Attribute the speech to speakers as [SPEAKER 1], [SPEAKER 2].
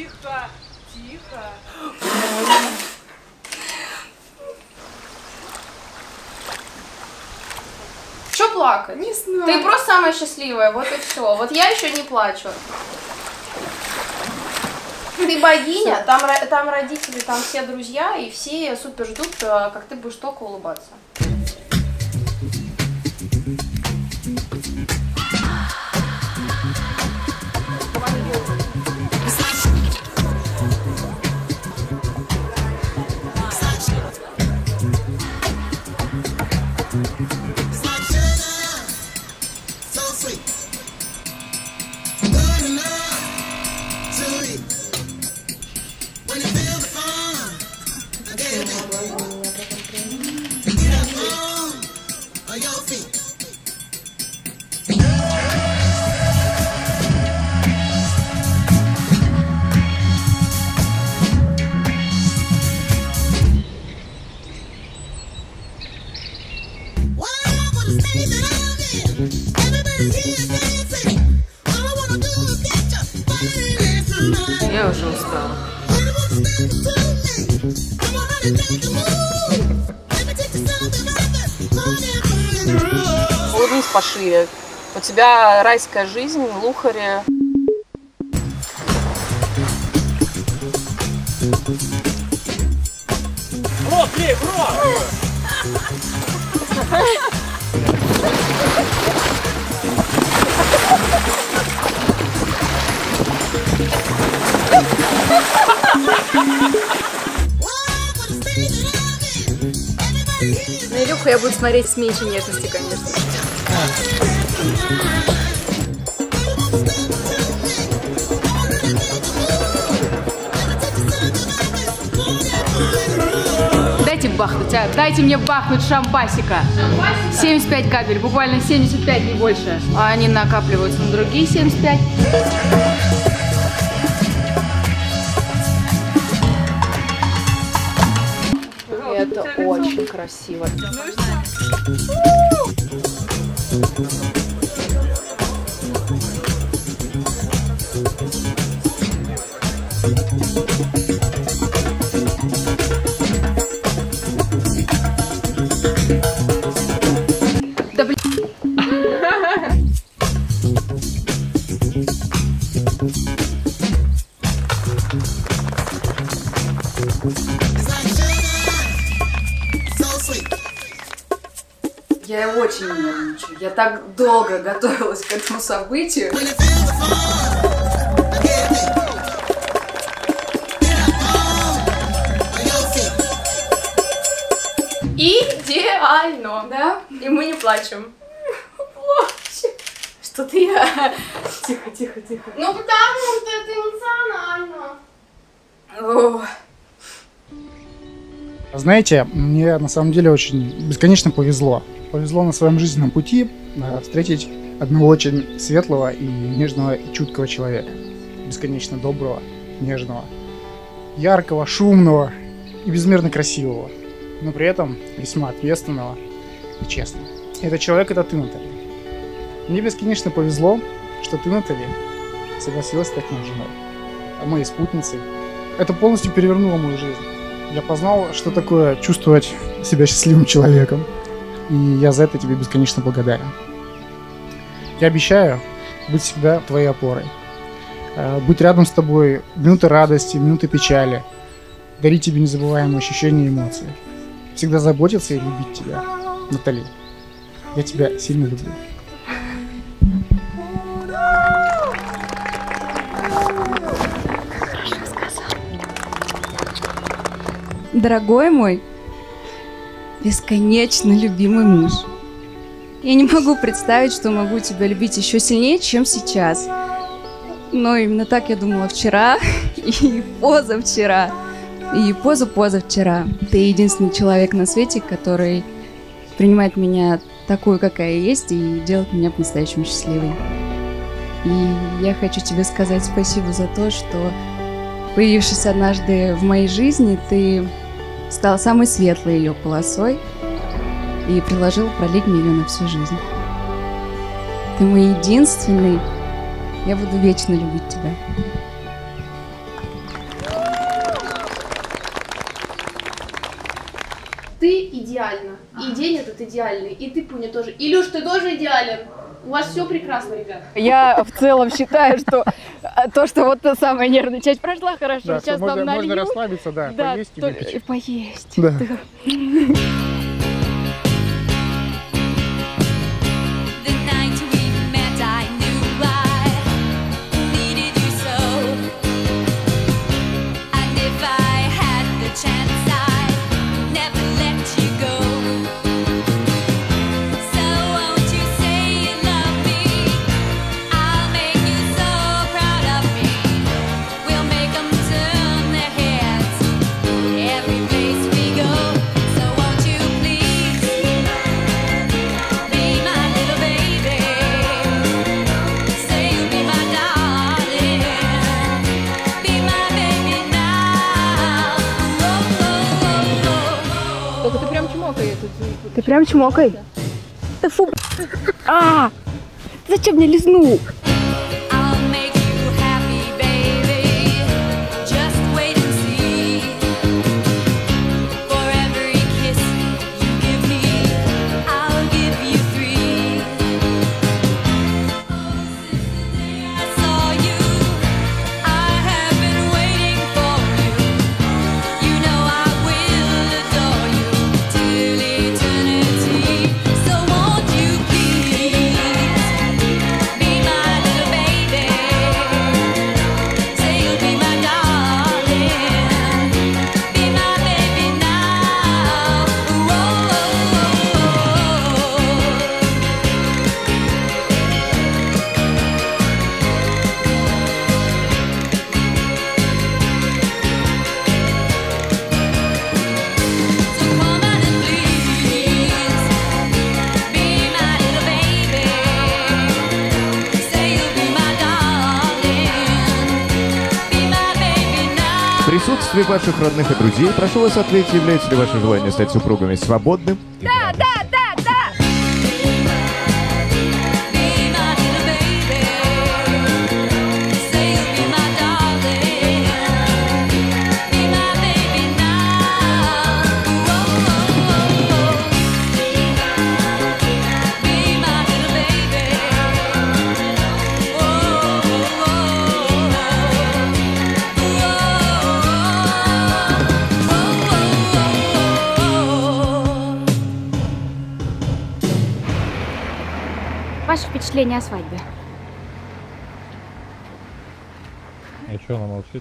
[SPEAKER 1] Тихо, тихо.
[SPEAKER 2] Что плакать?
[SPEAKER 3] Не знаю.
[SPEAKER 2] Ты просто самая счастливая, вот и все. Вот я еще не плачу. Ты богиня, там, там родители, там все друзья, и все супер ждут, э, как ты будешь только улыбаться.
[SPEAKER 4] Honey, honey, groove.
[SPEAKER 3] Улыбнись пошире. У тебя райская жизнь в Лухаре.
[SPEAKER 4] Why I
[SPEAKER 5] На Илюху я буду смотреть с меньшей нежности, конечно. Дайте бахнуть, а? Дайте мне бахнуть шампасика. 75 капель, буквально 75, не больше. А они накапливаются на другие 75.
[SPEAKER 2] Красиво.
[SPEAKER 5] Да блин.
[SPEAKER 4] so
[SPEAKER 5] Я очень нервничаю. Я так долго готовилась к этому событию.
[SPEAKER 2] Идеально.
[SPEAKER 5] Да?
[SPEAKER 2] И мы не плачем. Что-то я...
[SPEAKER 5] Тихо, тихо, тихо.
[SPEAKER 2] Ну потому что это эмоционально.
[SPEAKER 5] О,
[SPEAKER 6] Знаете, мне на самом деле очень бесконечно повезло. Повезло на своем жизненном пути э, встретить одного очень светлого и нежного и чуткого человека. Бесконечно доброго, нежного, яркого, шумного и безмерно красивого, но при этом весьма ответственного и честного. Этот человек это ты, Наталья. Мне бесконечно повезло, что ты, Наталья, согласилась стать моей женой, а моей спутницей. Это полностью перевернуло мою жизнь. Я познал, что такое чувствовать себя счастливым человеком. И я за это тебе бесконечно благодарен. Я обещаю быть всегда твоей опорой. Э, Быть рядом с тобой минуты радости, минуты печали. Дарить тебе незабываемые ощущения и эмоции. Всегда заботиться и любить тебя. Натали, я тебя сильно люблю.
[SPEAKER 7] Дорогой мой, бесконечно любимый муж. Я не могу представить, что могу тебя любить еще сильнее, чем сейчас. Но именно так я думала вчера и позавчера. И поза-позавчера. Ты единственный человек на свете, который принимает меня такую, какая я есть, и делает меня по-настоящему счастливой. И я хочу тебе сказать спасибо за то, что появившись однажды в моей жизни, ты стал самой светлой ее полосой и приложил пролить мне ее на всю жизнь. Ты мой единственный. Я буду вечно любить тебя.
[SPEAKER 2] Ты идеальна. И день этот идеальный. И ты, Пуня, тоже. Илюш, ты тоже идеален. У вас все прекрасно, ребят.
[SPEAKER 5] Я в целом считаю, что а то, что вот та самая нервная часть прошла, хорошо.
[SPEAKER 6] Да,
[SPEAKER 5] Сейчас
[SPEAKER 6] можно,
[SPEAKER 5] налью.
[SPEAKER 6] Можно расслабиться, да,
[SPEAKER 5] да
[SPEAKER 6] поесть и выпить.
[SPEAKER 5] Поесть.
[SPEAKER 6] Да.
[SPEAKER 3] Только ты прям чмокай.
[SPEAKER 5] Ты прям чмокай. Да фу. А! Зачем мне лизнул?
[SPEAKER 8] присутствии ваших родных и друзей прошу вас ответить, является ли ваше желание стать супругами свободным? Да, да,
[SPEAKER 4] да!
[SPEAKER 5] Ваше впечатление о свадьбе?
[SPEAKER 9] А что она молчит?